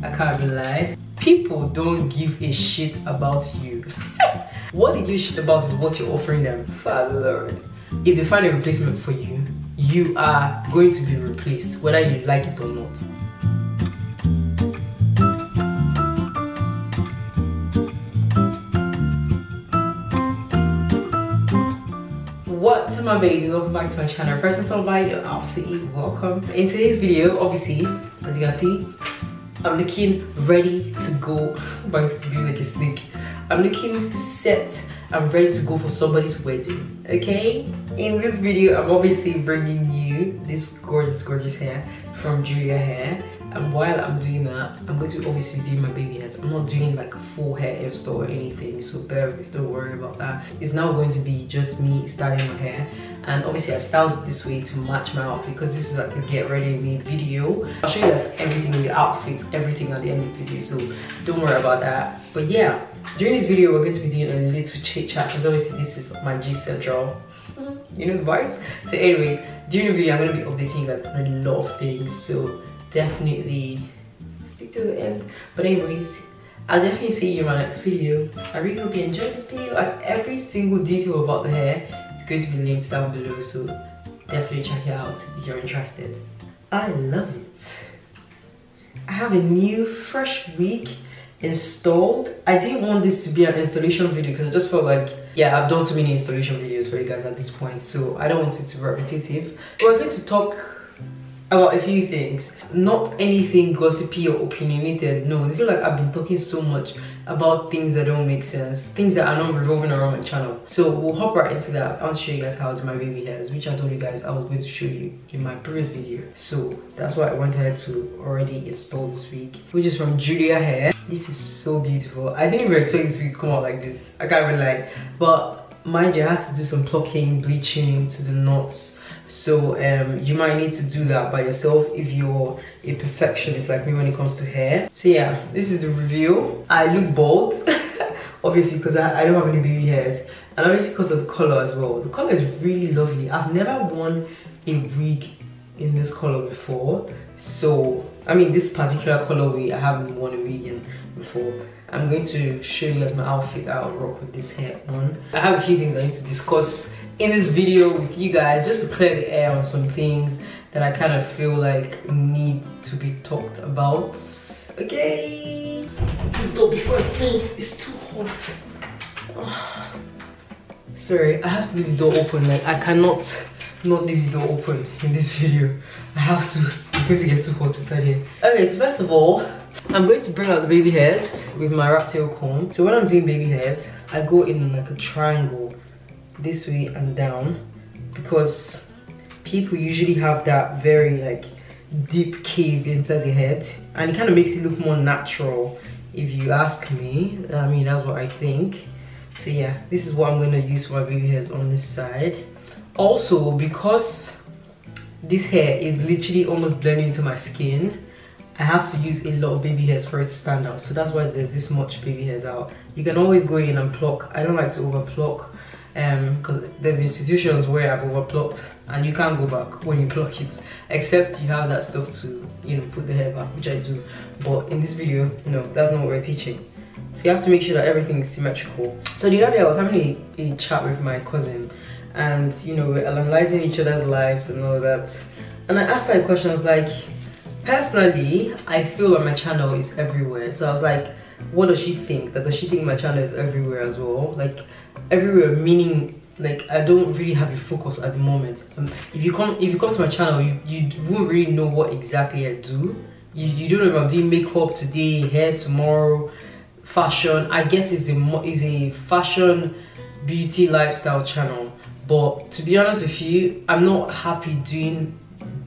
I can't even lie. People don't give a shit about you. what they give a shit about is what you're offering them. Father Lord. If they find a replacement for you, you are going to be replaced, whether you like it or not. What's up my babies, welcome back to my channel. First and by obviously welcome. In today's video, obviously, as you can see, I'm looking ready to go. I'm about to be like a snake. I'm looking set I'm ready to go for somebody's wedding, okay? In this video, I'm obviously bringing you this gorgeous, gorgeous hair from Julia Hair. And while I'm doing that, I'm going to obviously do my baby hairs. I'm not doing like a full hair install or anything, so bear with, don't worry about that. It's now going to be just me styling my hair. And obviously I styled this way to match my outfit because this is like a get ready me video. I'll show you guys everything in the outfits, everything at the end of the video, so don't worry about that. But yeah, during this video, we're going to be doing a little chit chat because obviously this is my Gist Central. You know the vibes? So anyways, during the video, I'm going to be updating you guys on a lot of things. So definitely stick to the end. But anyways, I'll definitely see you in my next video. I really hope you enjoyed this video. Like every single detail about the hair going to be linked down below. So definitely check it out if you're interested. I love it. I have a new fresh wig installed i didn't want this to be an installation video because i just felt like yeah i've done too many installation videos for you guys at this point so i don't want it to be repetitive we're going to talk about a few things. Not anything gossipy or opinionated. No i feel like i've been talking so much about things that don't make sense things that are not revolving around my channel. So we'll hop right into that. I'll show you guys how to do my baby hairs which i told you guys i was going to show you in my previous video. So that's why i went ahead to already install this wig which is from julia hair. This is so beautiful. I didn't even expect this wig to come out like this. I can't even lie. But mind you i had to do some plucking bleaching to the knots so um, you might need to do that by yourself if you're a perfectionist like me when it comes to hair. So yeah this is the review i look bald obviously because I, I, don't have any baby hairs. And obviously because of the color as well. The color is really lovely. I've never worn a wig in this color before. So i mean this particular colorway i haven't worn a wig in before. I'm going to show you guys my outfit i'll rock with this hair on. I have a few things i need to discuss in this video with you guys just to clear the air on some things that I kind of feel like need to be talked about. Okay. Please don't before I faint. It's too hot. Sorry, I have to leave the door open. Like I cannot not leave the door open in this video. I have to. It's going to get too hot inside here. Okay, so first of all, I'm going to bring out the baby hairs with my rat tail comb. So when I'm doing baby hairs, I go in like a triangle this way and down because people usually have that very like deep cave inside the head and it kind of makes it look more natural if you ask me. I mean that's what i think. So yeah this is what i'm going to use for my baby hairs on this side. Also because this hair is literally almost blending into my skin I have to use a lot of baby hairs for it to stand out. So that's why there's this much baby hairs out. You can always go in and pluck. I don't like to over pluck because um, there have institutions where I've overplucked and you can't go back when you pluck it except you have that stuff to you know put the hair back which I do. But in this video you know that's not what we're teaching. So you have to make sure that everything is symmetrical. So the other day I was having a, a chat with my cousin and you know we're analyzing each other's lives and all that. And I asked her a question I was like personally I feel like my channel is everywhere. So I was like what does she think? That does she think my channel is everywhere as well? Like everywhere meaning like i don't really have a focus at the moment. Um, if you come if you come to my channel you you won't really know what exactly i do. You, you don't know if i'm doing makeup today hair tomorrow fashion. I guess it's a is a fashion beauty lifestyle channel. But to be honest with you i'm not happy doing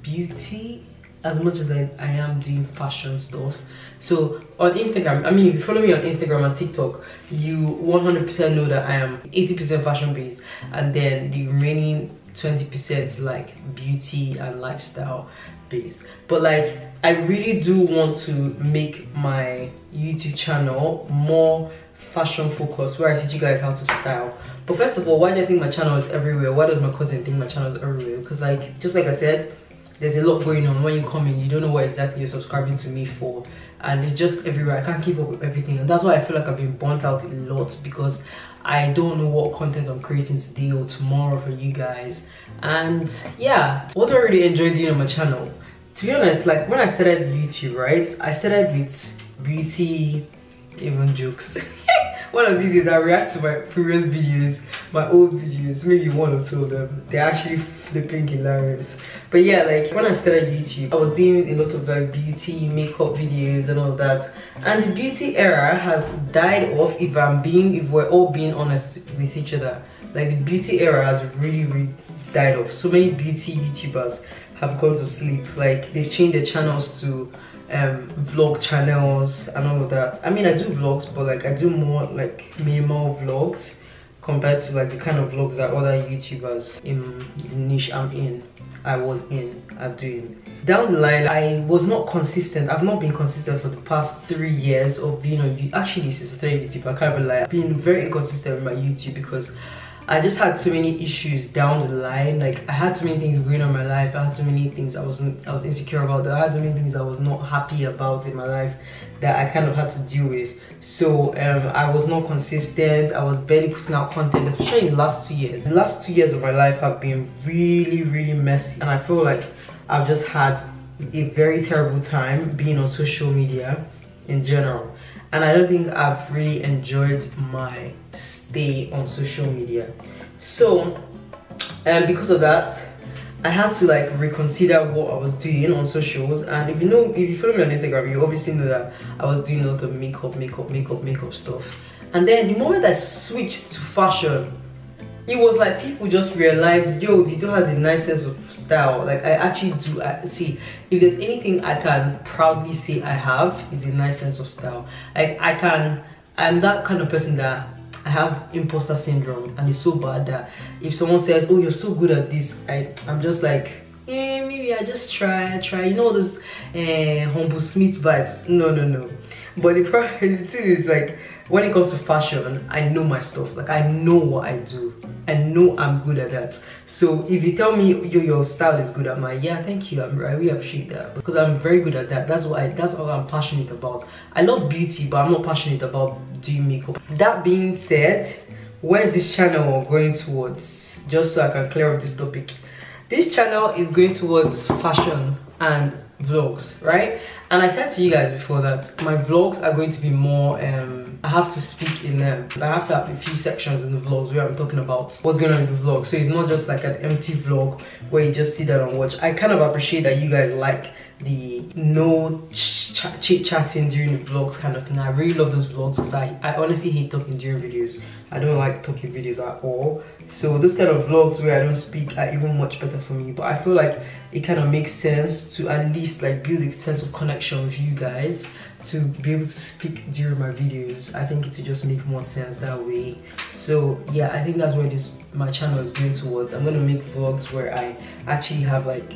beauty as much as I, I am doing fashion stuff. So on instagram i mean if you follow me on instagram and tiktok you 100 percent know that i am 80 percent fashion based and then the remaining 20 percent like beauty and lifestyle based. But like i really do want to make my youtube channel more fashion focused where i teach you guys how to style. But first of all why do i think my channel is everywhere? Why does my cousin think my channel is everywhere? Because like just like i said there's a lot going on. When you come in you don't know what exactly you're subscribing to me for. And it's just everywhere. I can't keep up with everything. And that's why i feel like i've been burnt out a lot because i don't know what content i'm creating today or tomorrow for you guys. And yeah what i really enjoy doing on my channel? To be honest like when i started youtube right i started with beauty even jokes one of these days i react to my previous videos my old videos maybe one or two of them. They're actually flipping hilarious. But yeah like when i started youtube i was doing a lot of uh, beauty makeup videos and all that. And the beauty era has died off if i'm being if we're all being honest with each other. Like the beauty era has really really died off. So many beauty youtubers have gone to sleep. Like they've changed their channels to um, vlog channels and all of that. I mean, I do vlogs, but like I do more like minimal vlogs compared to like the kind of vlogs that other YouTubers in the niche I'm in, I was in, are doing. Down the line, I was not consistent. I've not been consistent for the past three years of being on YouTube. Actually, since I started YouTube, I can't be like, I've been very inconsistent with my YouTube because I just had so many issues down the line. Like I had so many things going on in my life. I had so many things I wasn't I was insecure about. I had so many things I was not happy about in my life that I kind of had to deal with. So um, I was not consistent. I was barely putting out content, especially in the last two years. The last two years of my life have been really, really messy. And I feel like I've just had a very terrible time being on social media in general and I don't think I've really enjoyed my stay on social media. So, and um, because of that, I had to like reconsider what I was doing on socials. And if you know, if you follow me on Instagram, you obviously know that I was doing a lot of makeup, makeup, makeup, makeup stuff. And then the moment I switched to fashion, it was like people just realized, yo, Diuto has a nice sense of style. Like I actually do I, see if there's anything I can proudly say I have is a nice sense of style. Like I can, I'm that kind of person that I have imposter syndrome and it's so bad that if someone says, oh, you're so good at this, I, I'm just like, eh, maybe I just try, try. You know those uh, humble Smith vibes. No, no, no. But the problem, thing is like, when it comes to fashion, I know my stuff. Like I know what I do. I know I'm good at that. So if you tell me your your style is good, I'm like, yeah, thank you. I'm, I really appreciate that because I'm very good at that. That's what I, that's all I'm passionate about. I love beauty, but I'm not passionate about doing makeup. That being said, where's this channel going towards? Just so I can clear up this topic. This channel is going towards fashion and vlogs, right? And I said to you guys before that my vlogs are going to be more, um, I have to speak in them. I have to have a few sections in the vlogs where I'm talking about what's going on in the vlog. So it's not just like an empty vlog where you just sit there and watch. I kind of appreciate that you guys like the no ch chit chatting during the vlogs kind of thing. I really love those vlogs because I, I honestly hate talking during videos. I don't like talking videos at all. So those kind of vlogs where I don't speak are even much better for me. But I feel like it kind of makes sense to at least like build a sense of connection with you guys to be able to speak during my videos. I think it will just make more sense that way. So yeah, I think that's where this my channel is going towards. I'm gonna make vlogs where I actually have like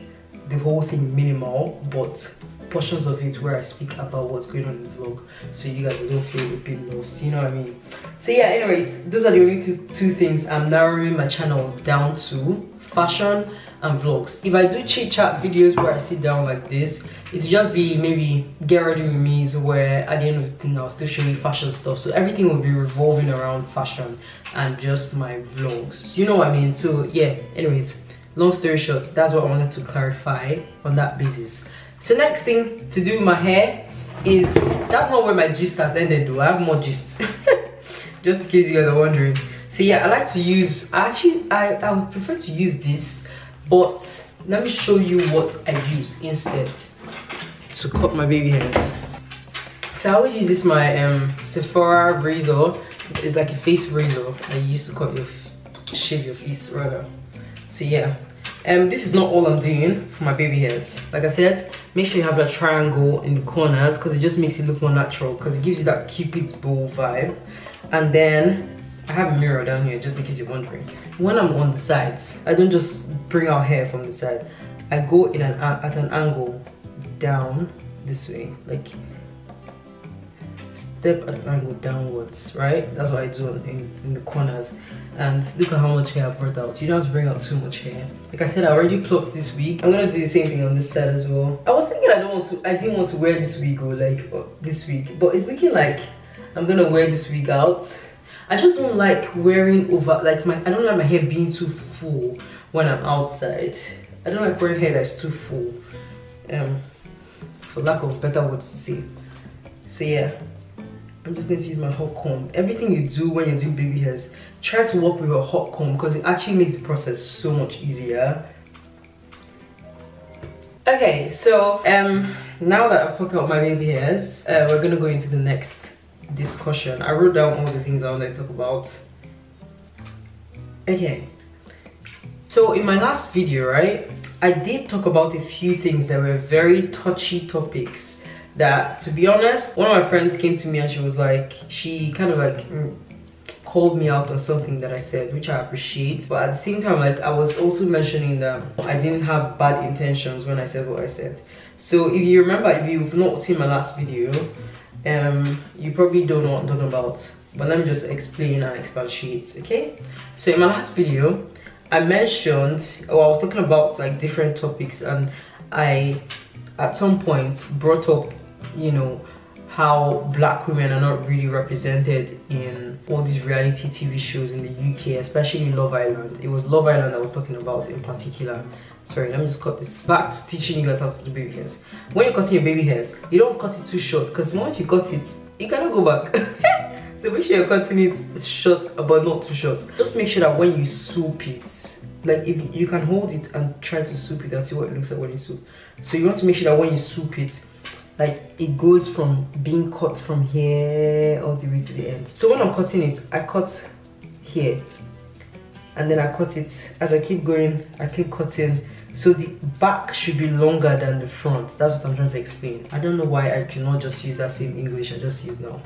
the whole thing minimal, but portions of it where I speak about what's going on in the vlog so you guys don't feel a bit lost, you know what I mean? So yeah, anyways, those are the only two things I'm narrowing my channel down to, fashion and vlogs. If I do chit chat videos where I sit down like this, it'll just be maybe get ready with me where at the end of the thing I'll still show you fashion stuff. So everything will be revolving around fashion and just my vlogs. You know what I mean? So yeah, anyways, long story short, that's what I wanted to clarify on that basis. So next thing to do my hair is, that's not where my gist has ended though, I have more gist. just in case you guys are wondering. So yeah, I like to use, actually, I, I would prefer to use this, but let me show you what I use instead to cut my baby hairs. So I always use this my um, Sephora razor. It's like a face razor you use to cut your, shave your face rather. So yeah, um, this is not all I'm doing for my baby hairs. Like I said, make sure you have that triangle in the corners because it just makes it look more natural because it gives you that cupid's bow vibe. And then I have a mirror down here just in case you're wondering. When I'm on the sides, I don't just bring out hair from the side. I go in an at an angle down this way, like step at an angle downwards, right? That's what I do in, in the corners. And look at how much hair I've brought out. You don't have to bring out too much hair. Like I said, I already plucked this wig. I'm gonna do the same thing on this side as well. I was thinking I don't want to, I didn't want to wear this wig or like this wig, but it's looking like I'm gonna wear this wig out. I just don't like wearing over, like my, I don't like my hair being too full when I'm outside. I don't like wearing hair that's too full. Um, for lack of better words to say. So yeah, I'm just going to use my hot comb. Everything you do when you're doing baby hairs, try to work with a hot comb because it actually makes the process so much easier. Okay, so um, now that I've talked about my baby hairs, uh, we're gonna go into the next discussion. I wrote down all the things I want to talk about. Okay, so in my last video, right, I did talk about a few things that were very touchy topics that to be honest one of my friends came to me and she was like she kind of like mm, called me out on something that I said which I appreciate but at the same time like I was also mentioning that I didn't have bad intentions when I said what I said so if you remember if you've not seen my last video um you probably don't know what I'm talking about but let me just explain and expatiate okay so in my last video I mentioned or I was talking about like different topics and I at some point brought up you know, how black women are not really represented in all these reality TV shows in the UK, especially Love Island. It was Love Island I was talking about in particular. Sorry, let me just cut this. Back to teaching you guys how to do baby hairs. When you're cutting your baby hairs, you don't cut it too short because once you cut it, you cannot go back. so make sure you're cutting it short but not too short. Just make sure that when you soup it, like if you can hold it and try to soup it and see what it looks like when you soup. So you want to make sure that when you soup it, like it goes from being cut from here all the way to the end so when i'm cutting it i cut here and then i cut it as i keep going i keep cutting. So the back should be longer than the front. That's what i'm trying to explain. I don't know why i cannot just use that same english i just use now.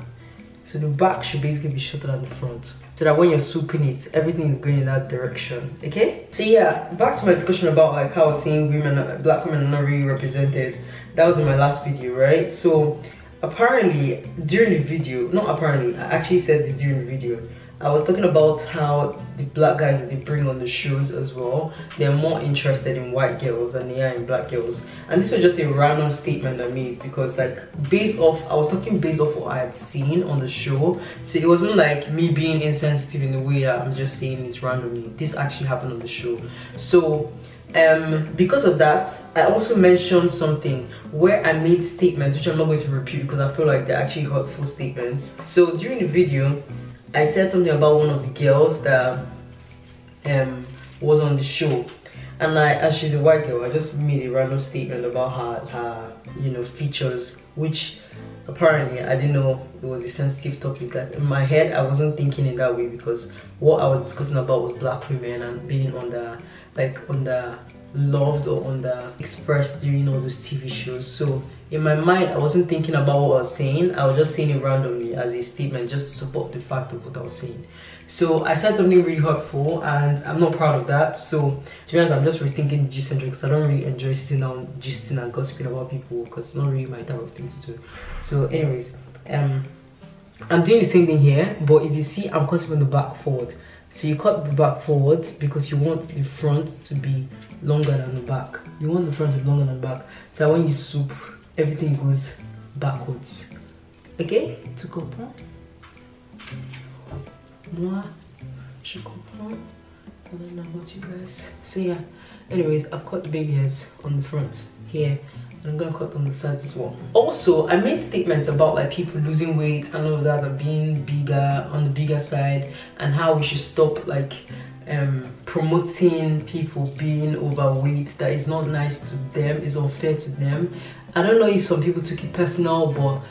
So the back should basically be shorter than the front. So that when you're souping it everything is going in that direction. Okay? So yeah back to my discussion about like how seeing women black women are not really represented. That was in my last video right? So apparently during the video not apparently i actually said this during the video I was talking about how the black guys that they bring on the shows as well, they're more interested in white girls than they are in black girls. And this was just a random statement I made because like based off, I was talking based off what I had seen on the show. So it wasn't like me being insensitive in the way I'm just saying it randomly. This actually happened on the show. So um, because of that, I also mentioned something where I made statements which I'm not going to repeat because I feel like they're actually hurtful statements. So during the video, I said something about one of the girls that um, was on the show and I, as she's a white girl, I just made a random statement about her, her, you know, features, which apparently I didn't know it was a sensitive topic. That in my head, I wasn't thinking in that way because what I was discussing about was black women and being the like on the loved or under expressed during all those TV shows. So in my mind, I wasn't thinking about what I was saying. I was just saying it randomly as a statement just to support the fact of what I was saying. So I said something really hurtful and I'm not proud of that. So to be honest, I'm just rethinking Gist Central because I don't really enjoy sitting down, gisting and gossiping about people because it's not really my type of thing to do. So anyways, um, I'm doing the same thing here, but if you see, I'm cutting from the back forward. So you cut the back forward because you want the front to be longer than the back. You want the front to be longer than the back. So when you soup, everything goes backwards. Okay, tu comprends? Moi, je comprends. I don't know about you guys. So yeah, anyways, I've cut the baby hairs on the front here. And I'm gonna cut on the sides as well. Also, I made statements about like people losing weight and all of that and being bigger on the bigger side and how we should stop like um, promoting people being overweight that is not nice to them, is unfair to them. I don't know if some people took it personal, but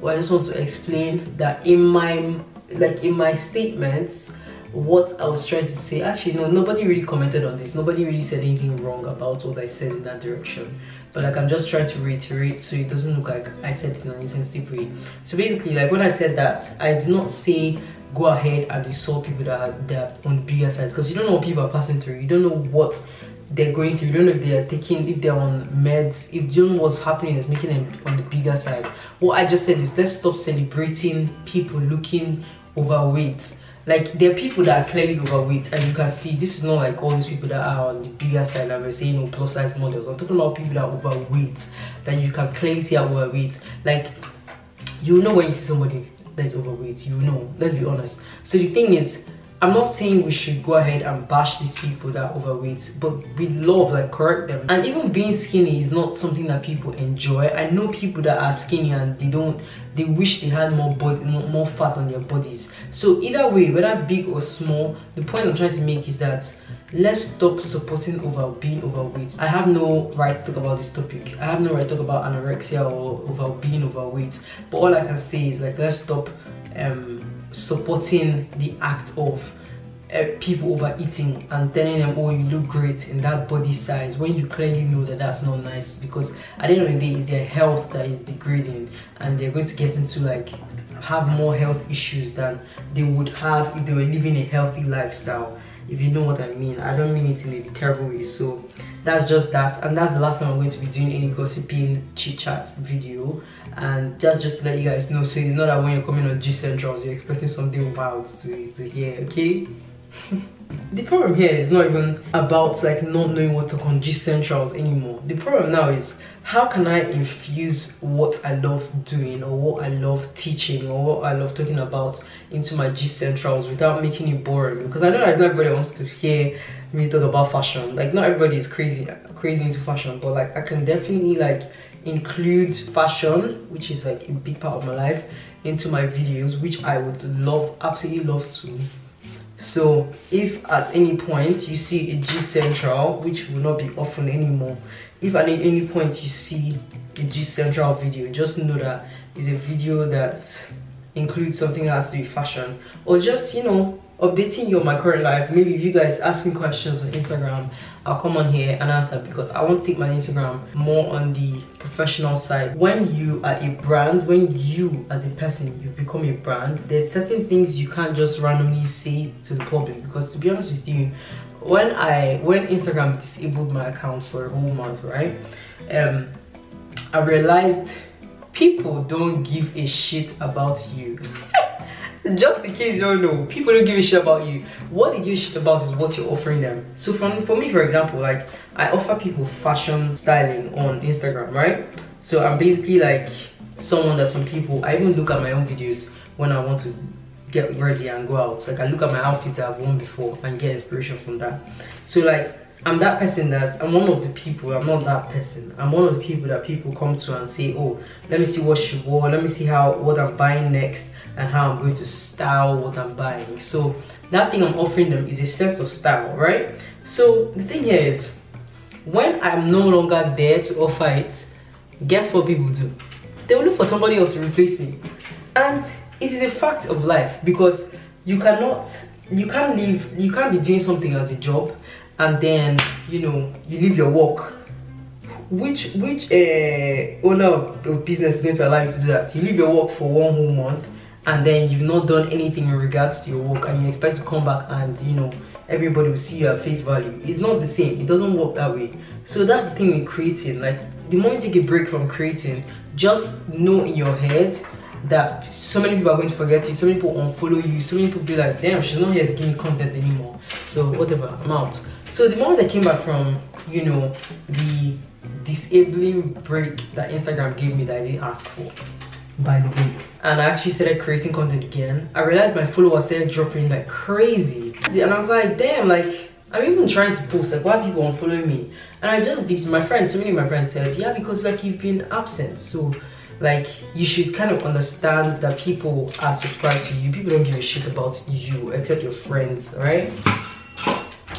well, I just want to explain that in my like in my statements, what I was trying to say. Actually, no, nobody really commented on this. Nobody really said anything wrong about what I said in that direction but like I'm just trying to reiterate so it doesn't look like I said it in an insensitive way. So basically, like when I said that, I did not say go ahead and insult people that are, that are on bigger side because you don't know what people are passing through. You don't know what they're going through. You don't know if they are taking, if they're on meds, if you don't know what's happening is making them on the bigger side. What I just said is let's stop celebrating people looking overweight. Like there are people that are clearly overweight, and you can see this is not like all these people that are on the bigger side. And we're saying no plus size models. I'm talking about people that are overweight that you can clearly see are overweight. Like you know when you see somebody that's overweight, you know. Let's be honest. So the thing is I'm not saying we should go ahead and bash these people that are overweight, but we love like correct them. And even being skinny is not something that people enjoy. I know people that are skinny and they don't, they wish they had more body, more fat on their bodies. So either way, whether big or small, the point I'm trying to make is that let's stop supporting over being overweight. I have no right to talk about this topic. I have no right to talk about anorexia or over being overweight. But all I can say is like let's stop um, supporting the act of uh, people overeating and telling them oh you look great in that body size when you clearly know that that's not nice because at the end of the day it's their health that is degrading and they're going to get into like have more health issues than they would have if they were living a healthy lifestyle if you know what I mean. I don't mean it in a terrible way. So that's just that. And that's the last time I'm going to be doing any gossiping chit chat video. And just just to let you guys know, so it's not that when you're coming on Gist Centrals, you're expecting something wild to, to hear, okay? the problem here is not even about like not knowing what to on Gist Centrals anymore. The problem now is how can I infuse what I love doing or what I love teaching or what I love talking about into my Gist Centrals without making it boring? Because I know that not everybody wants to hear me talk about fashion. Like not everybody is crazy crazy into fashion, but like I can definitely like include fashion, which is like a big part of my life, into my videos, which I would love, absolutely love to so if at any point you see a Gist Central, which will not be often anymore, if at any point you see a Gist Central video, just know that it's a video that includes something that has to with fashion. Or just, you know, updating you on my current life. Maybe if you guys ask me questions on Instagram, I'll come on here and answer because I want to take my Instagram more on the professional side. When you are a brand, when you as a person, you've become a brand, there's certain things you can't just randomly say to the public because to be honest with you, when I when Instagram disabled my account for a whole month, right? Um I realized people don't give a shit about you. just in case you don't know people don't give a shit about you. What they give a shit about is what you're offering them. So from for me for example like i offer people fashion styling on instagram right? So i'm basically like someone that some people i even look at my own videos when i want to get ready and go out. So like i look at my outfits i've worn before and get inspiration from that. So like I'm that person that I'm one of the people, I'm not that person. I'm one of the people that people come to and say, oh, let me see what she wore, let me see how what I'm buying next and how I'm going to style what I'm buying. So that thing I'm offering them is a sense of style, right? So the thing here is when I'm no longer there to offer it, guess what people do? They will look for somebody else to replace me. And it is a fact of life because you cannot you can't leave you can't be doing something as a job and then you know you leave your work. Which which uh, owner of, business is going to allow you to do that? You leave your work for one whole month and then you've not done anything in regards to your work and you expect to come back and you know everybody will see you at face value. It's not the same. It doesn't work that way. So that's the thing with creating. Like the moment you take a break from creating just know in your head that so many people are going to forget you, so many people unfollow you, so many people be like, damn, she's not here to give me content anymore. So whatever, I'm out. So the moment I came back from, you know, the disabling break that Instagram gave me that I didn't ask for, by the way, and I actually started creating content again, I realized my followers started dropping like crazy. And I was like, damn, like, I'm even trying to post, like, why people unfollowing me? And I just did, my friends, so many of my friends said, yeah, because like you've been absent. So like you should kind of understand that people are subscribed to you people don't give a shit about you except your friends right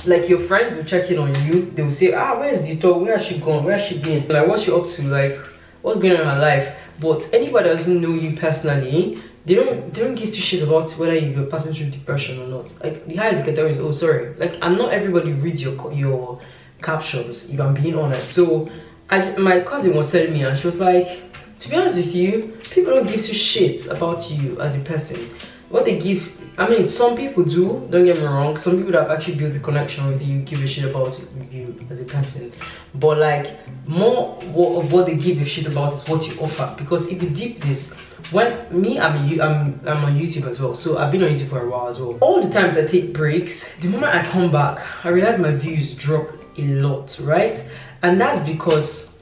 like your friends will check in on you. They will say ah where's the dog where has she gone? Where has she been? Like what's she up to? Like what's going on in her life? But anybody that doesn't know you personally they don't they don't give two shit about whether you're passing through depression or not. Like the highest there is oh sorry. Like and not everybody reads your your captions if i'm being honest. So I, my cousin was telling me and she was like to be honest with you, people don't give two shits about you as a person. what they give I mean some people do don't get me wrong. Some people that have actually built a connection with you give a shit about you as a person. But like more of what they give a shit about is what you offer. Because if you deep this when me I'm a, I'm, I'm on YouTube as well. So I've been on YouTube for a while as well. All the times I take breaks the moment I come back I realize my views drop a lot right? And that's because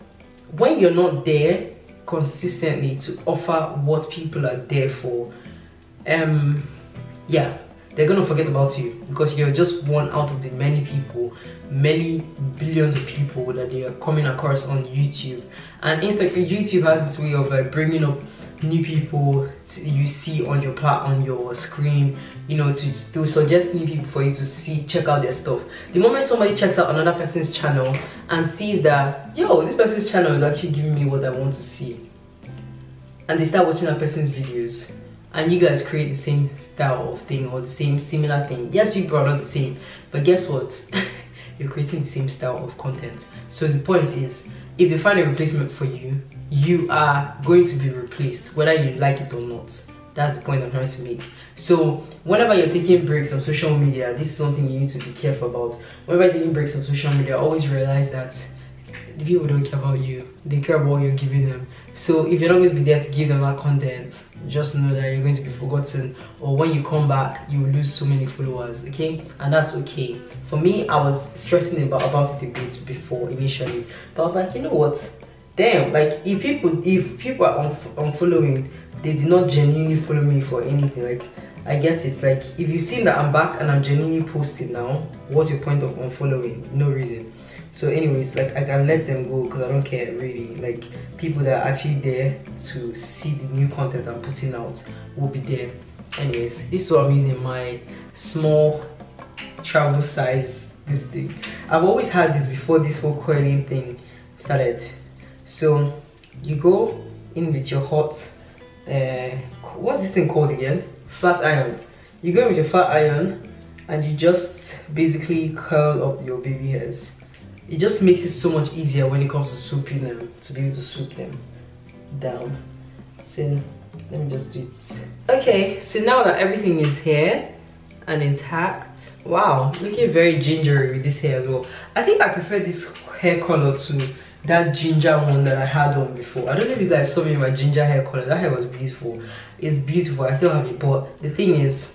when you're not there consistently to offer what people are there for um yeah they're gonna forget about you because you're just one out of the many people many billions of people that they are coming across on youtube. And instagram youtube has this way of like bringing up new people you see on your plat on your screen you know to, to suggest new people for you to see check out their stuff. The moment somebody checks out another person's channel and sees that yo this person's channel is actually giving me what i want to see and they start watching that person's videos and you guys create the same style of thing or the same similar thing. Yes you brought not the same but guess what? You're creating the same style of content. So the point is if they find a replacement for you you are going to be replaced whether you like it or not. That's the point i'm trying to make. So whenever you're taking breaks on social media this is something you need to be careful about. Whenever you're taking breaks on social media always realize that the people don't care about you. They care about what you're giving them so if you're not going to be there to give them that content just know that you're going to be forgotten or when you come back you will lose so many followers okay and that's okay for me i was stressing about about it a bit before initially but i was like you know what damn like if people if people are unfollowing they did not genuinely follow me for anything like I get it. Like if you see that I'm back and I'm genuinely posting now, what's your point of unfollowing? No reason. So anyways, like I can let them go because I don't care really. Like people that are actually there to see the new content I'm putting out will be there. Anyways, this is what I'm using my small travel size this thing. I've always had this before this whole coiling thing started. So you go in with your hot uh, what's this thing called again? flat iron you go in with your flat iron and you just basically curl up your baby hairs it just makes it so much easier when it comes to souping them to be able to soup them down so let me just do it okay so now that everything is here and intact wow looking very gingery with this hair as well i think i prefer this hair color to that ginger one that I had on before. I don't know if you guys saw me in my ginger hair color. That hair was beautiful. It's beautiful. I still have it. But the thing is,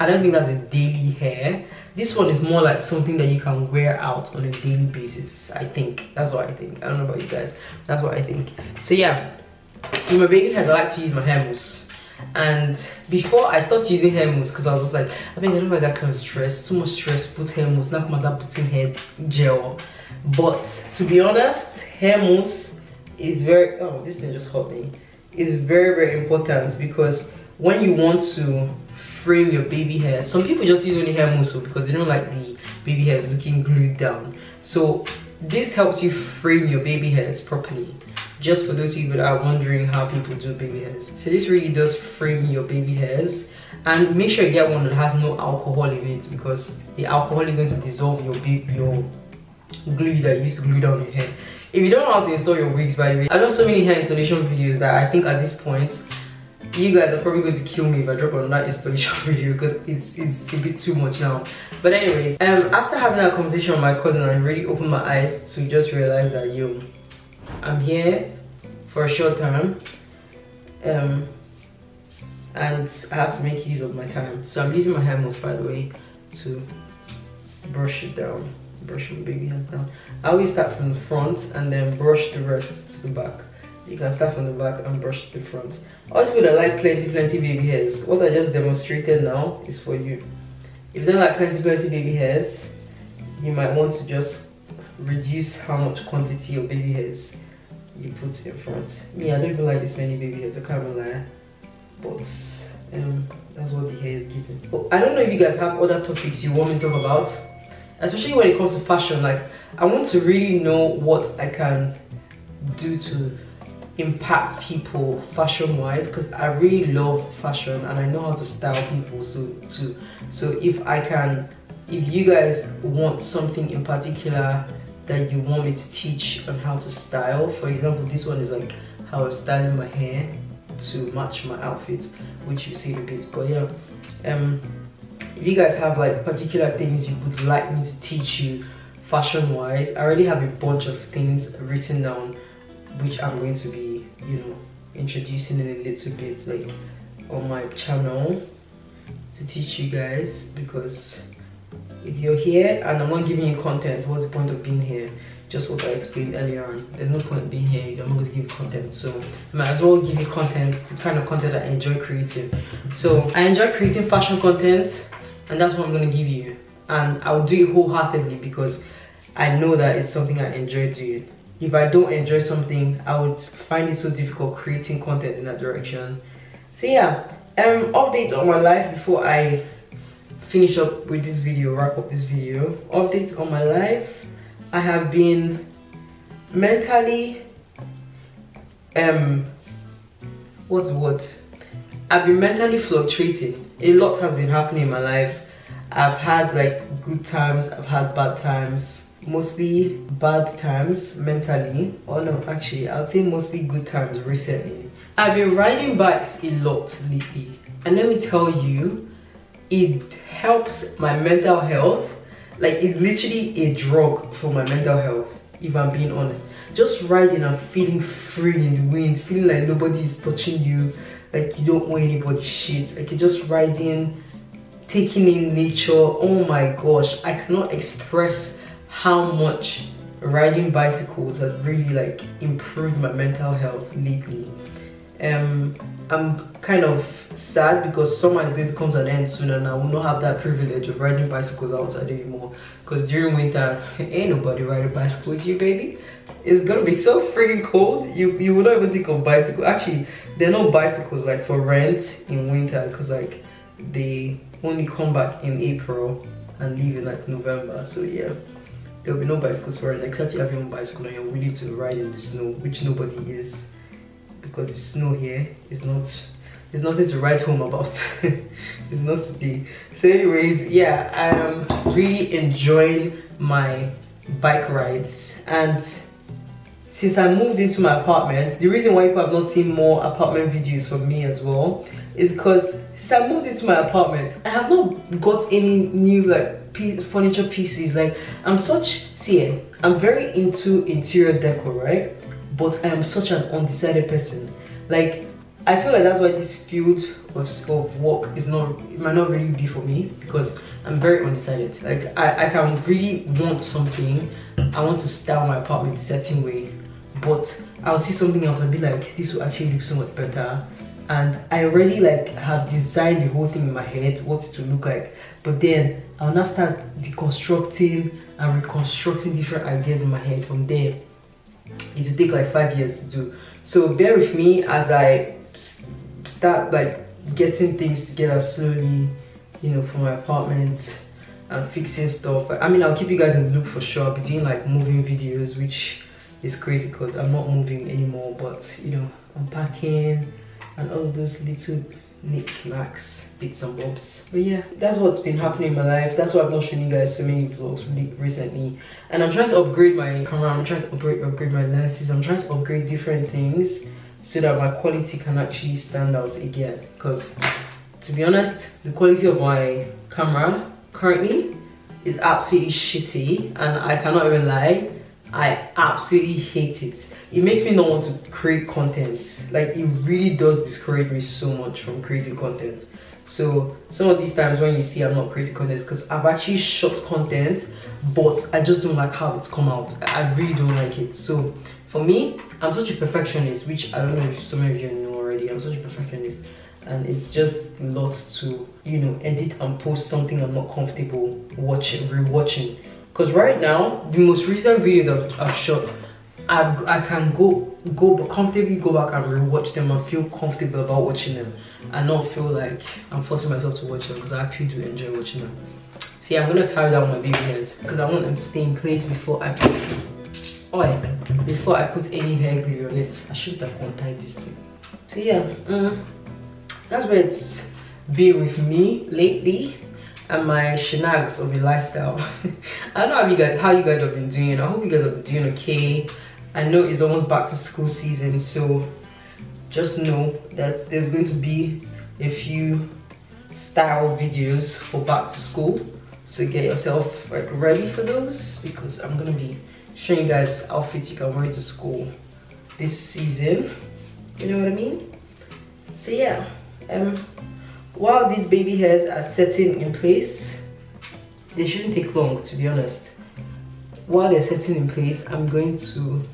I don't think that's a daily hair. This one is more like something that you can wear out on a daily basis. I think. That's what I think. I don't know about you guys. That's what I think. So yeah, with my baby hairs, I like to use my mousse. And before I stopped using mousse because I was just like, I mean, I don't like that kind of stress. Too much stress, put. Now come out putting hair gel. But to be honest, mousse is very oh this thing just hurt me is very very important because when you want to frame your baby hair. Some people just use only hair mousse because they don't like the baby hairs looking glued down. So this helps you frame your baby hairs properly. Just for those people that are wondering how people do baby hairs. So this really does frame your baby hairs. And make sure you get one that has no alcohol in it because the alcohol is going to dissolve your baby your glue that you used to glue down your hair. If you don't know how to install your wigs, by the way, I've done so many hair installation videos that I think at this point, you guys are probably going to kill me if I drop another installation video because it's it's a bit too much now. But anyways, um, after having that conversation with my cousin, I really opened my eyes to just realize that yo, I'm here for a short time, um, and I have to make use of my time. So I'm using my hair mousse, by the way, to brush it down brush my baby hairs down. I always start from the front and then brush the rest to the back. You can start from the back and brush the front. All people that like plenty, plenty baby hairs, what I just demonstrated now is for you. If you don't like plenty, plenty baby hairs, you might want to just reduce how much quantity of baby hairs you put in front. Me, I don't even like this many baby hairs, I can't even lie. But um, that's what the hair is giving. But I don't know if you guys have other topics you want me to talk about especially when it comes to fashion like i want to really know what i can do to impact people fashion wise because i really love fashion and i know how to style people so so if i can if you guys want something in particular that you want me to teach on how to style for example this one is like how i'm styling my hair to match my outfits which you see bit but yeah um if you guys have like particular things you would like me to teach you fashion wise i already have a bunch of things written down which i'm going to be you know introducing in a little bit like on my channel to teach you guys because if you're here and i'm not giving you content what's the point of being here just what I explained earlier on. There's no point being here I'm not going to give content. So I might as well give you content, the kind of content I enjoy creating. So I enjoy creating fashion content and that's what I'm going to give you. And I'll do it wholeheartedly because I know that it's something I enjoy doing. If I don't enjoy something, I would find it so difficult creating content in that direction. So yeah, um, updates on my life before I finish up with this video, wrap up this video. Updates on my life I have been mentally um what's what? I've been mentally fluctuating. A lot has been happening in my life. I've had like good times, I've had bad times, mostly bad times mentally. Oh no, actually, I'll say mostly good times recently. I've been riding bikes a lot lately, and let me tell you, it helps my mental health like it's literally a drug for my mental health if i'm being honest just riding and feeling free in the wind feeling like nobody is touching you like you don't owe anybody shit like you're just riding taking in nature oh my gosh i cannot express how much riding bicycles has really like improved my mental health lately um I'm kind of sad because summer is going to come to an end soon and I will not have that privilege of riding bicycles outside anymore. Because during winter, ain't nobody riding bicycle with you, baby. It's gonna be so freaking cold. You you will not even think of bicycle. Actually, there are no bicycles like for rent in winter because like they only come back in April and leave in like November. So yeah, there'll be no bicycles for rent except you have your own bicycle and you're willing to ride in the snow, which nobody is because the snow here is not it's nothing to write home about. It's not today so anyways yeah i'm really enjoying my bike rides. And since i moved into my apartment the reason why people have not seen more apartment videos from me as well is because since i moved into my apartment i have not got any new like piece, furniture pieces like i'm such see eh, i'm very into interior decor right but I am such an undecided person. Like, I feel like that's why this field of, of work is not, it might not really be for me because I'm very undecided. Like, I, I can really want something. I want to style my apartment a certain way, but I'll see something else and be like, this will actually look so much better. And I already like have designed the whole thing in my head, what it will look like. But then I'll now start deconstructing and reconstructing different ideas in my head from there. It will take like five years to do. So bear with me as i start like getting things together slowly you know for my apartment and fixing stuff. I mean i'll keep you guys in the loop for sure. I'll be doing like moving videos which is crazy because i'm not moving anymore but you know i'm packing and all those little knickknacks, bits and bobs. But yeah, that's what's been happening in my life. That's why I've not shown you guys so many vlogs recently. And I'm trying to upgrade my camera, I'm trying to upgrade, upgrade my lenses, I'm trying to upgrade different things so that my quality can actually stand out again. Because to be honest, the quality of my camera currently is absolutely shitty and I cannot even lie, I absolutely hate it it makes me not want to create content. Like it really does discourage me so much from creating content. So some of these times when you see i'm not creating content because i've actually shot content but i just don't like how it's come out. I really don't like it. So for me i'm such a perfectionist which i don't know if some of you know already. I'm such a perfectionist and it's just lots to you know edit and post something i'm not comfortable watching rewatching. Because right now the most recent videos I've, I've shot I, I can go go comfortably go back and rewatch them and feel comfortable about watching them and not feel like I'm forcing myself to watch them because I actually do enjoy watching them. See, I'm gonna tie down my baby hairs because I want them to stay in place before I put oil before I put any hair glue on it. I should have untied this thing. So yeah, um, that's where it's been with me lately and my shenanigans of a lifestyle. I don't know how you guys how you guys have been doing. I hope you guys have been doing okay. I know it's almost back to school season, so just know that there's going to be a few style videos for back to school. So get yourself like ready for those because i'm gonna be showing you guys outfits you can wear to school this season. You know what i mean? So yeah um while these baby hairs are setting in place they shouldn't take long to be honest. While they're setting in place i'm going to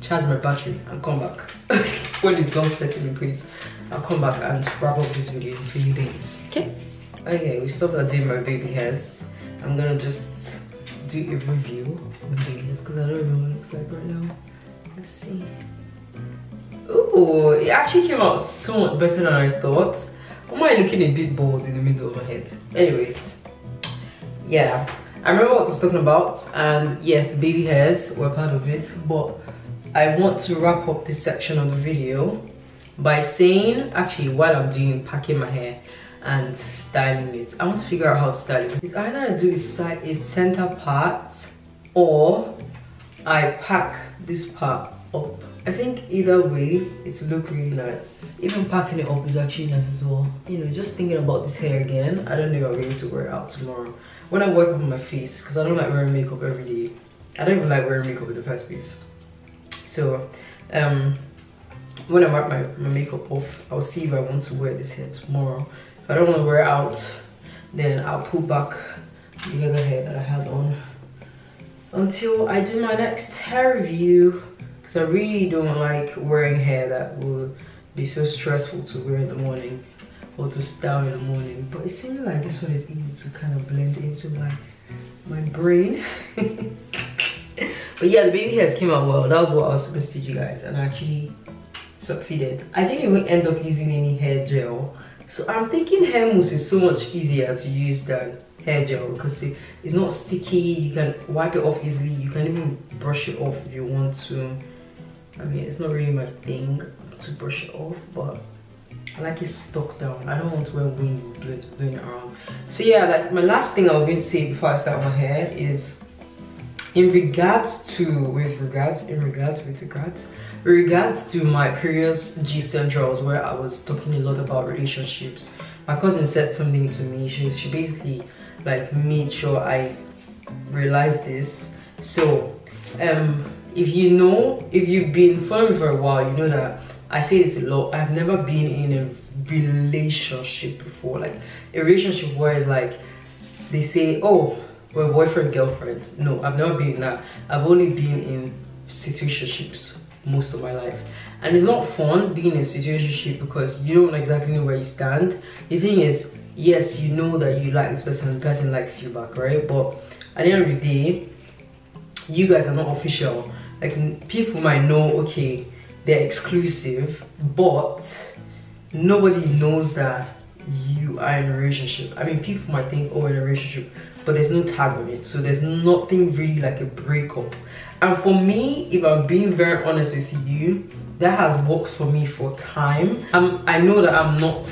charge my battery and come back. When it's done setting in place i'll come back and wrap up this video in a few days. Okay. Okay we stopped at doing my baby hairs i'm gonna just do a review of baby hairs because i don't know what it looks like right now. Let's see. Oh it actually came out so much better than i thought. Why am i looking a bit bald in the middle of my head? Anyways yeah. I remember what i was talking about and yes the baby hairs were part of it but i want to wrap up this section of the video by saying actually while i'm doing packing my hair and styling it. I want to figure out how to style it. It's either I do a, center part or I pack this part up. I think either way, it's look really nice. Even packing it up is actually nice as well. You know, just thinking about this hair again, I don't know if I'm going to wear it out tomorrow. When I wipe up my face, because I don't like wearing makeup every day. I don't even like wearing makeup in the first place. So, um, when I wipe my, my makeup off, I'll see if I want to wear this hair tomorrow. If I don't want to wear out, then I'll pull back the other hair that I had on. Until I do my next hair review because I really don't like wearing hair that will be so stressful to wear in the morning or to style in the morning. But it seems like this one is easy to kind of blend into my my brain but yeah the baby hairs came out well that was what I was supposed to you guys and I actually succeeded I didn't even end up using any hair gel so I'm thinking hair mousse is so much easier to use than hair gel because it's not sticky, you can wipe it off easily, you can even brush it off if you want to. I mean, it's not really my thing to brush it off, but I like it stuck down. I don't want to wear wings blowing around. So yeah, like my last thing I was going to say before I start my hair is in regards to, with regards, in regards, with regards, with regards to my previous Gist Centrals where I was talking a lot about relationships, my cousin said something to me. She, she basically like made sure I realized this. So, um, if you know, if you've been following for a while, you know that I say this a lot. I've never been in a relationship before, like a relationship where it's like they say, oh, we're boyfriend girlfriend. No, I've never been in that. I've only been in situationships most of my life. And it's not fun being in a situationship because you don't exactly know where you stand. The thing is yes you know that you like this person and the person likes you back right? But at the end of the day you guys are not official. Like people might know okay they're exclusive but nobody knows that you are in a relationship. I mean people might think oh in a relationship but there's no tag on it so there's nothing really like a breakup. And for me if i'm being very honest with you that has worked for me for time. Um, i know that i'm not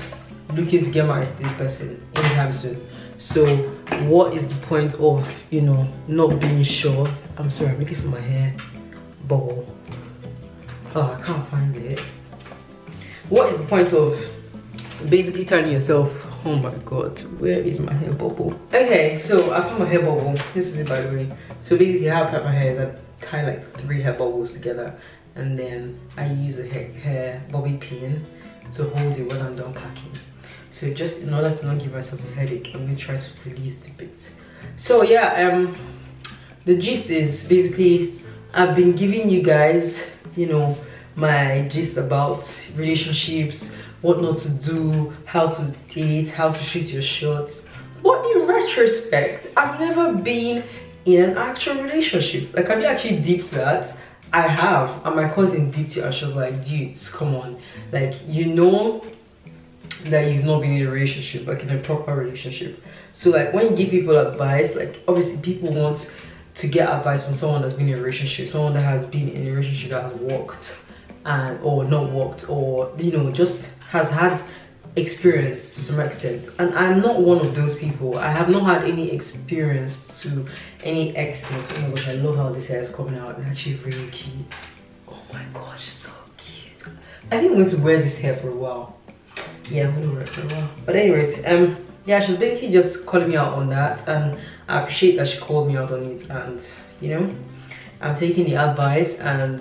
looking to get married to this person anytime soon. So what is the point of you know not being sure? I'm sorry i'm looking for my hair bubble. Oh i can't find it. What is the point of basically telling yourself oh my god where is my hair bubble? Okay so i found my hair bubble. This is it by the way. So basically how i put my hair is i tie like three hair bubbles together and then i use a hair, hair bobby pin to hold it when i'm done packing. So just in order to not give myself a headache i'm gonna try to release the bit. So yeah um the gist is basically i've been giving you guys you know my gist about relationships what not to do, how to date, how to shoot your shots. But in retrospect, I've never been in an actual relationship. Like, have you actually dipped that? I have. And my cousin dipped it and she was like, dudes, come on. Like, you know that you've not been in a relationship, like in a proper relationship. So like when you give people advice, like obviously people want to get advice from someone that's been in a relationship, someone that has been in a relationship that has worked and or not worked or you know just has had experience to some extent. And i'm not one of those people. I have not had any experience to any extent. Oh my gosh i love how this hair is coming out. It's actually really cute. Oh my gosh so cute. I think I'm going to wear this hair for a while. Yeah, I'm to wear it for a while. But anyways, um, yeah, she was basically just calling me out on that, and I appreciate that she called me out on it, and you know, I'm taking the advice and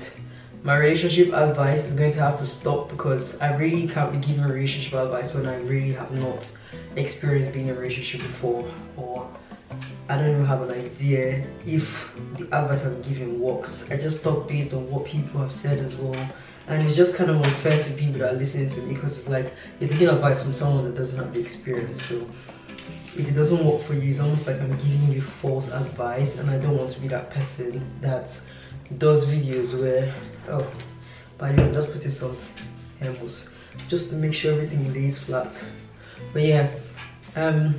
my relationship advice is going to have to stop because I really can't be giving relationship advice when I really have not experienced being in a relationship before or I don't even have an idea if the advice I'm giving works. I just talk based on what people have said as well. And it's just kind of unfair to people that are listening to me because it's like you're taking advice from someone that doesn't have the experience. So if it doesn't work for you, it's almost like I'm giving you false advice and I don't want to be that person that does videos where oh but I'm just putting some hemos just to make sure everything lays flat but yeah um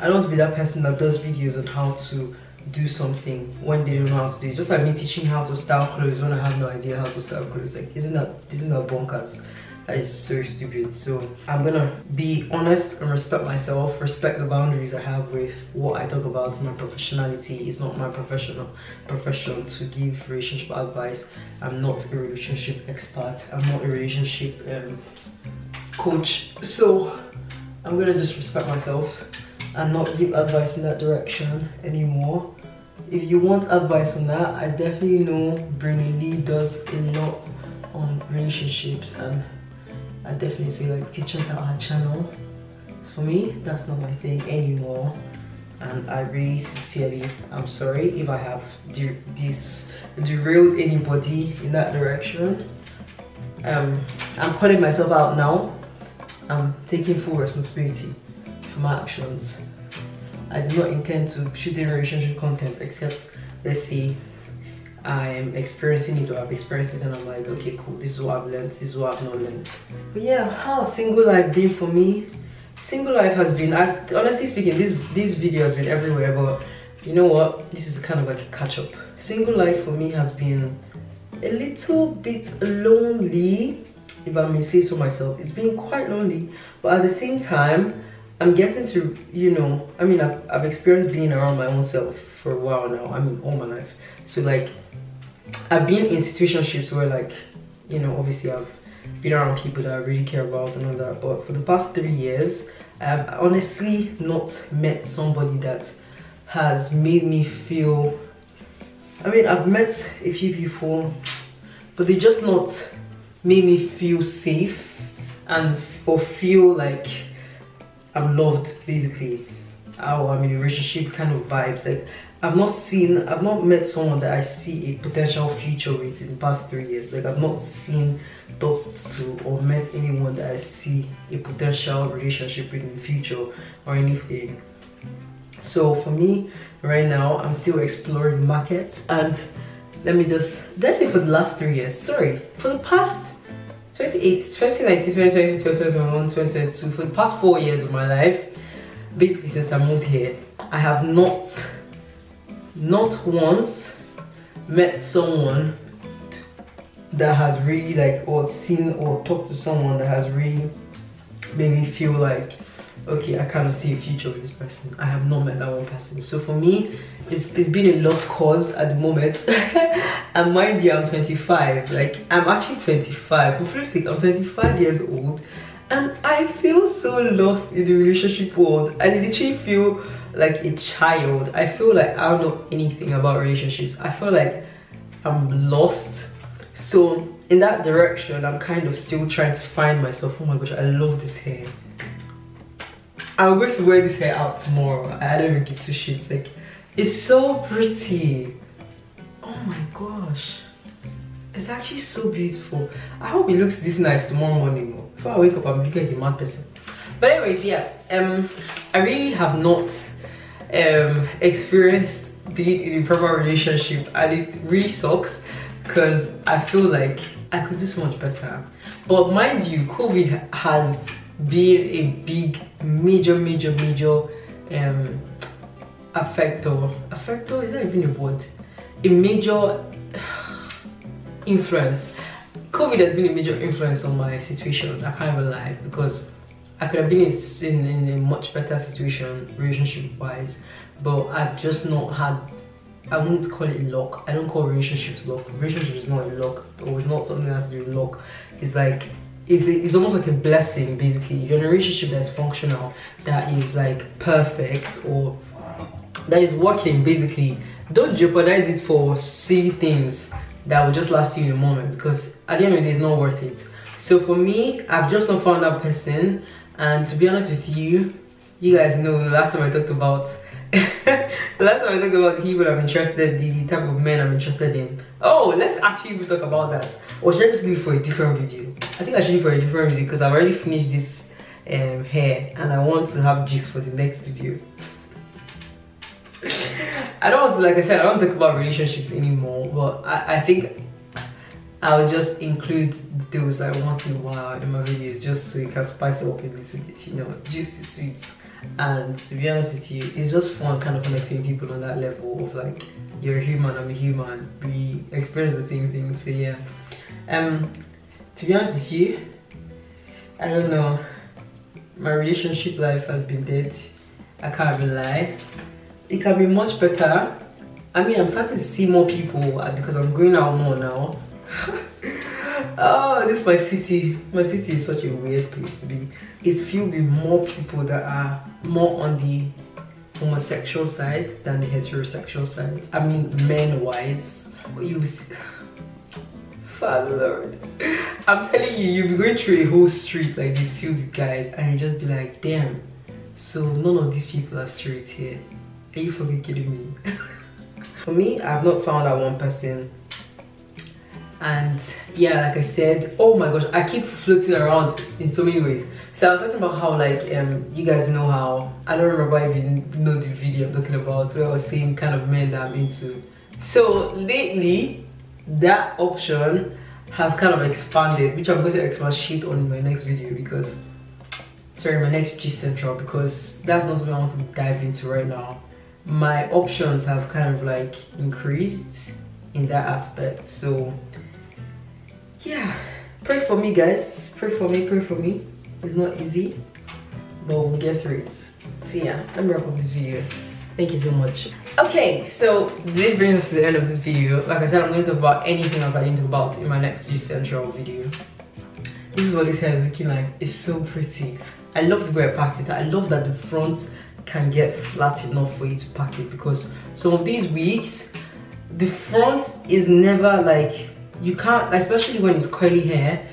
I don't want to be that person that does videos on how to do something when they don't know how to do it. Just like me teaching how to style clothes when I have no idea how to style clothes. Like, isn't that isn't that bonkers? That is so stupid. So I'm gonna be honest and respect myself, respect the boundaries I have with what I talk about. My professionality is not my professional profession to give relationship advice. I'm not a relationship expert. I'm not a relationship um, coach. So I'm gonna just respect myself and not give advice in that direction anymore. If you want advice on that, I definitely know Lee does a lot on relationships and I definitely say like you check out her channel. So for me, that's not my thing anymore. And I really sincerely, I'm sorry if I have this derailed anybody in that direction. Um, I'm calling myself out now. I'm taking full responsibility for my actions. I do not intend to shoot any relationship content except let's see I'm experiencing it or I've experienced it and I'm like, okay, cool, this is what I've learned, this is what I've not learned. But yeah, how single life been for me? Single life has been, I've, honestly speaking, this, this video has been everywhere, but you know what? This is kind of like a catch up. Single life for me has been a little bit lonely, if I may say so myself. It's been quite lonely, but at the same time, I'm getting to, you know, I mean, I've, I've experienced being around my own self for a while now, I mean, all my life. So like, I've been in situationships where like, you know, obviously I've been around people that I really care about and all that. But for the past three years, I've honestly not met somebody that has made me feel. I mean, I've met a few people, but they just not made me feel safe and or feel like I'm loved basically. How I'm in a relationship kind of vibes. Like I've not seen, I've not met someone that I see a potential future with in the past three years. Like I've not seen, talked to, or met anyone that I see a potential relationship with in the future or anything. So for me, right now, I'm still exploring markets and let me just, let's say for the last three years, sorry, for the past 28, 2019, 2020, 2021, 2022, for the past four years of my life, basically since I moved here, I have not not once met someone that has really like or seen or talked to someone that has really made me feel like okay i of see a future with this person. I have not met that one person. So for me it's, it's been a lost cause at the moment. And mind you i'm 25 like i'm actually 25 for flip's sake i'm 25 years old. And i feel so lost in the relationship world. I literally feel like a child. I feel like I don't know anything about relationships. I feel like I'm lost. So in that direction, I'm kind of still trying to find myself. Oh my gosh, I love this hair. I'm going to wear this hair out tomorrow. I don't even give two shits. Like, it's so pretty. Oh my gosh. It's actually so beautiful. I hope it looks this nice tomorrow morning. Before I wake up, I'm looking like a mad person. But anyways, yeah. Um, I really have not um, experienced being in a proper relationship and it really sucks because I feel like I could do so much better. But mind you, COVID has been a big, major, major, major um, affector. Affector, is that even a word? A major influence. COVID has been a major influence on my situation. I can't even lie because I could have been in, in a much better situation relationship wise, but I've just not had. I wouldn't call it luck. I don't call relationships luck. Relationship is not a luck, or it's not something that has to do with luck. It's like it's, it's almost like a blessing basically you're in a relationship that's functional that is like perfect or that is working basically don't jeopardize it for silly things that will just last you in a moment because at the end of the day it's not worth it so for me i've just not found that person and to be honest with you you guys know the last time i talked about the last time I talked about the people I'm interested in, the type of men I'm interested in. Oh, let's actually talk about that. Or should I just leave for a different video? I think I should leave for a different video because I've already finished this um, hair and I want to have gist for the next video. I don't want to, like I said, I don't talk about relationships anymore, but I, I think I'll just include those like once in a while in my videos just so you can spice it up a little bit, you know, just the sweet. And to be honest with you it's just fun kind of connecting people on that level of like you're a human i'm a human. We experience the same thing so yeah. Um to be honest with you i don't know. My relationship life has been dead. I can't even lie. It can be much better. I mean i'm starting to see more people uh, because i'm going out more now oh this is my city my city is such a weird place to be it's filled with more people that are more on the homosexual side than the heterosexual side i mean men wise you Father Lord. I'm telling you, you'll be going through a whole street like this filled with guys and you just be like, damn, so none of these people are straight here. Are you fucking kidding me? For me, I've not found that one person and yeah like i said oh my gosh i keep floating around in so many ways. So i was talking about how like um you guys know how i don't remember if you know the video i'm talking about where i was saying kind of men that i'm into. So lately that option has kind of expanded which i'm going to expand shit on in my next video because sorry my next Gist Central because that's not what i want to dive into right now. My options have kind of like increased in that aspect so yeah. Pray for me guys. Pray for me pray for me. It's not easy but we'll get through it. So yeah let me wrap up this video. Thank you so much. Okay so this brings us to the end of this video. Like i said i'm going to talk about anything else i didn't talk about in my next Gist Central video. This is what this hair is looking like. It's so pretty. I love the way i packed it. I love that the front can get flat enough for you to pack it because some of these wigs the front is never like you can't especially when it's curly hair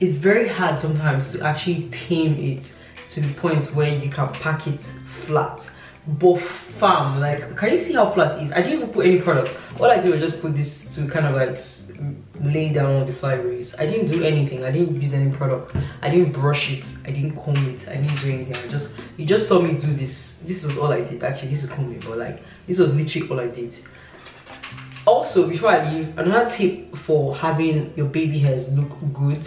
it's very hard sometimes to actually tame it to the point where you can pack it flat. But fam like can you see how flat it is? I didn't even put any product. All i did was just put this to kind of like lay down the flyaways i didn't do anything. I didn't use any product. I didn't brush it. I didn't comb it. I didn't do anything. I just you just saw me do this. This was all i did actually. This is comb it but like this was literally all i did also before i leave another tip for having your baby hairs look good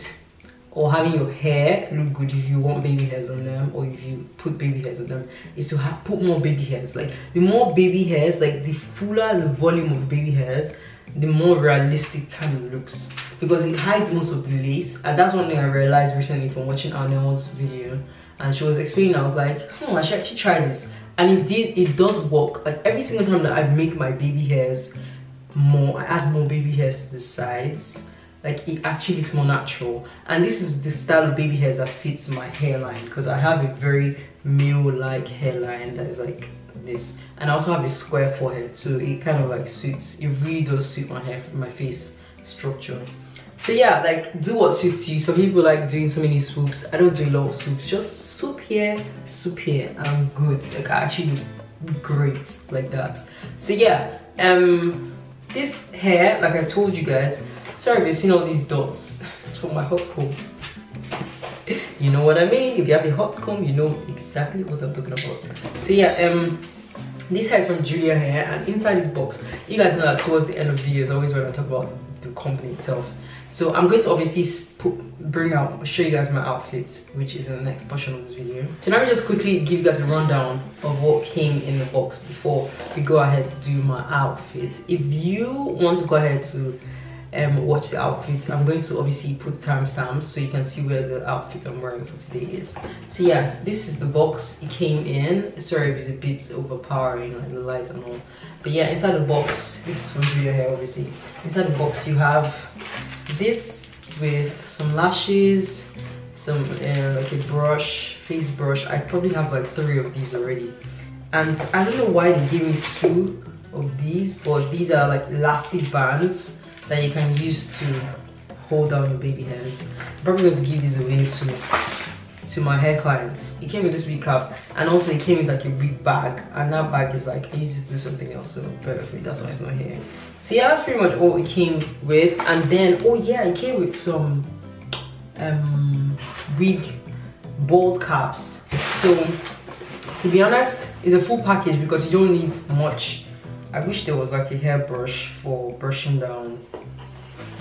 or having your hair look good if you want baby hairs on them or if you put baby hairs on them is to have, put more baby hairs. Like the more baby hairs like the fuller the volume of baby hairs the more realistic kind of looks. Because it hides most of the lace. And that's one thing i realized recently from watching Arnell's video. And she was explaining i was like hmm i should actually try this. And it did it does work. Like every single time that i make my baby hairs more i add more baby hairs to the sides. Like it actually looks more natural. And this is the style of baby hairs that fits my hairline because i have a very male-like hairline that is like this. And i also have a square forehead so it kind of like suits it really does suit my hair my face structure. So yeah like do what suits you. Some people like doing so many swoops. I don't do a lot of swoops just swoop here swoop here. I'm good. Like i actually look great like that. So yeah um this hair, like I told you guys, sorry if you've seen all these dots. It's from my hot comb. You know what I mean? If you have a hot comb, you know exactly what I'm talking about. So yeah, um, this hair is from Julia Hair, and inside this box, you guys know that towards the end of videos, always when I talk about the company itself. So I'm going to obviously put, bring out, show you guys my outfits, which is in the next portion of this video. So let me just quickly give you guys a rundown of what came in the box before we go ahead to do my outfit. If you want to go ahead to um, watch the outfit, I'm going to obviously put timestamps so you can see where the outfit I'm wearing for today is. So yeah, this is the box it came in. Sorry if it's a bit overpowering, like the light and all. But yeah, inside the box, this is from Julia Hair obviously. Inside the box you have this with some lashes, some uh, like a brush, face brush. I probably have like three of these already. And I don't know why they gave me two of these, but these are like elastic bands that you can use to hold down your baby hairs. I'm probably going to give these away to to my hair clients. It came with this wig cap and also it came with like a big bag and that bag is like I used to do something else so perfect that's why it's not here. So yeah that's pretty much all it came with and then oh yeah it came with some um wig bald caps. So to be honest it's a full package because you don't need much. I wish there was like a hairbrush for brushing down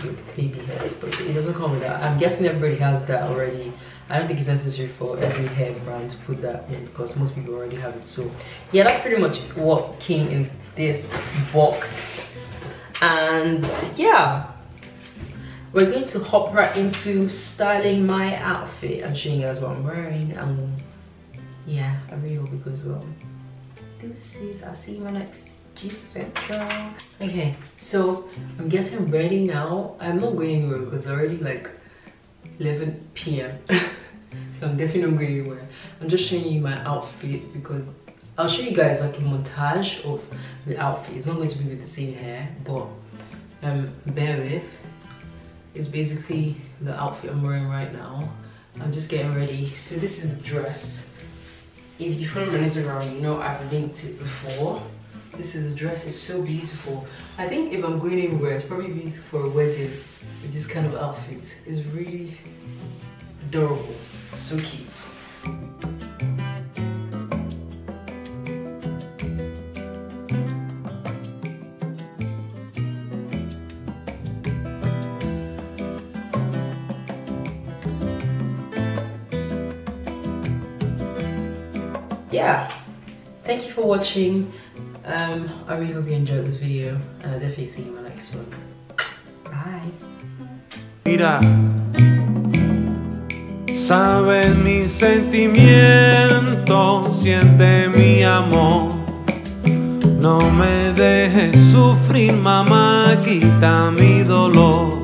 your baby hairs but it doesn't come with that. I'm guessing everybody has that already I don't think it's necessary for every hair brand to put that in because most people already have it. So yeah, that's pretty much what came in this box. And yeah, we're going to hop right into styling my outfit and showing you guys what I'm wearing. And yeah, I really hope it goes well. Deuces, I'll see you in my next Gist Central. Okay, so I'm getting ready now. I'm not going anywhere because it's already like 11 p.m. so I'm definitely not going anywhere. I'm just showing you my outfits because I'll show you guys like a montage of the outfit. It's not going to be with the same hair, but um, bear with. It's basically the outfit I'm wearing right now. I'm just getting ready. So this is the dress. If you follow my Instagram, you know I've linked it before. This is a dress, it's so beautiful. I think if I'm going anywhere, it's probably for a wedding with this kind of outfit. It's really adorable, so cute. yeah thank you for watching um, I really hope you enjoyed this video and I'll definitely see you in my next one. Mira, sabes mi sentimiento, siente mi amor. No me dejes sufrir, mamá, quita mi dolor.